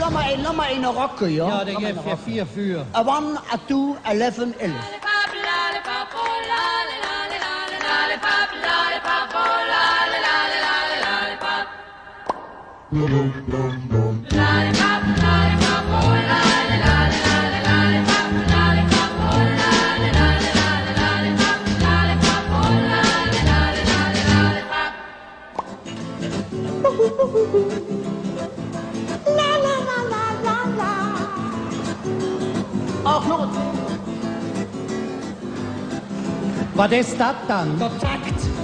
lad mig, lad mig ind og rocke, ja? Ja, giver jeg fire fyre. A one, a two, eleven, eleven. Lolly, lolly, lolly, lollipop, lollipop, oh, lolly, lolly, lolly, lollipop. Lollipop, lollipop, oh, lolly, lolly, lolly, lollipop, lollipop, oh, lolly, lolly, lolly, lollipop, lollipop, oh, lolly, lolly, lolly, lollipop.